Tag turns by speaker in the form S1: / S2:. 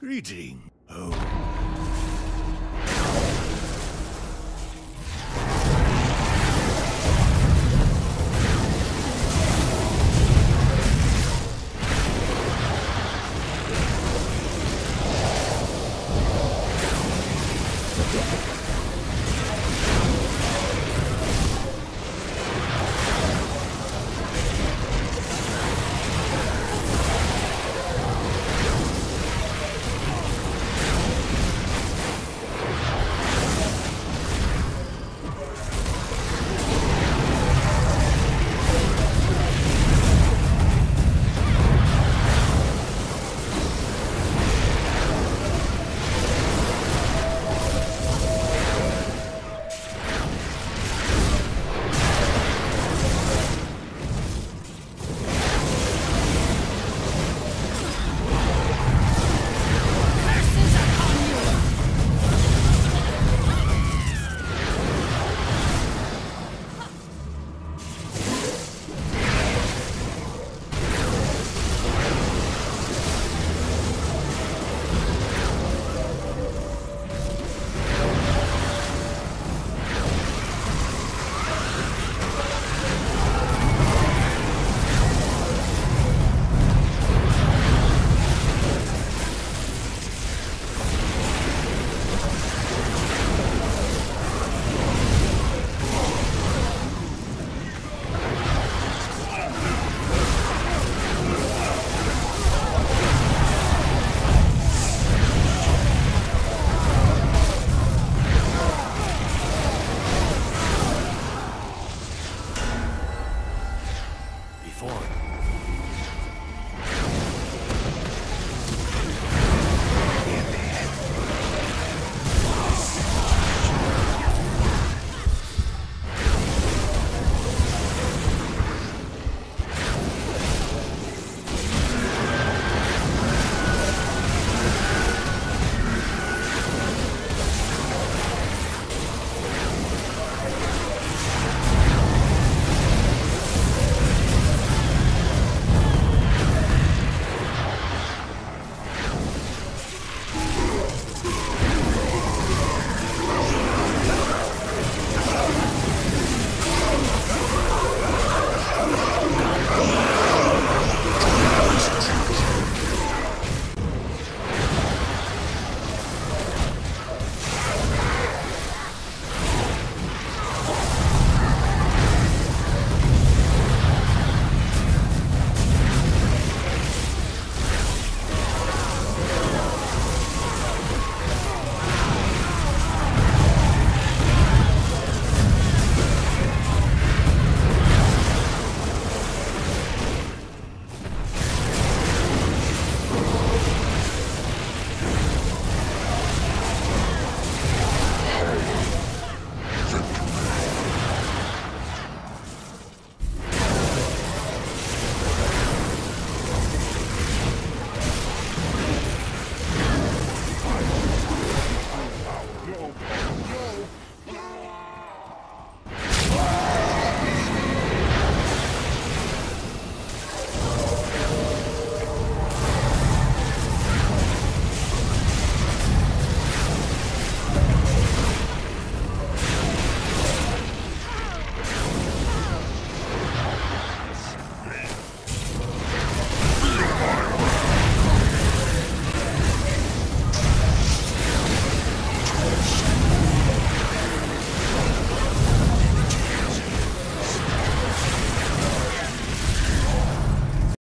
S1: Greeting. Oh,